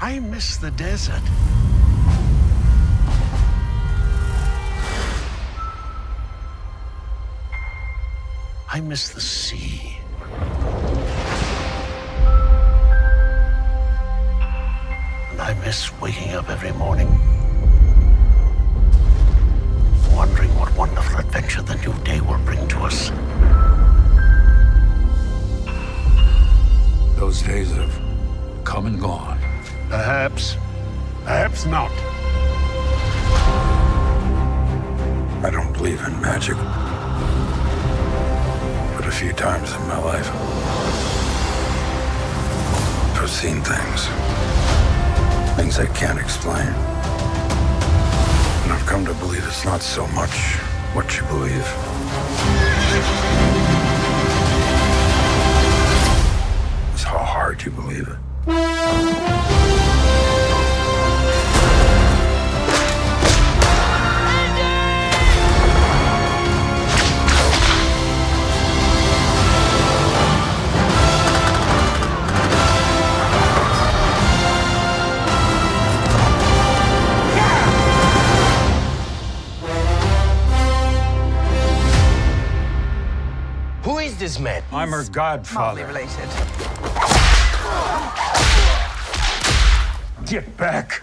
I miss the desert. I miss the sea. And I miss waking up every morning, wondering what wonderful adventure the new day will bring to us. Those days have come and gone. Perhaps, perhaps not. I don't believe in magic. But a few times in my life, I've seen things. Things I can't explain. And I've come to believe it's not so much what you believe. It's how hard you believe it. This man? I'm her godfather. related. Get back.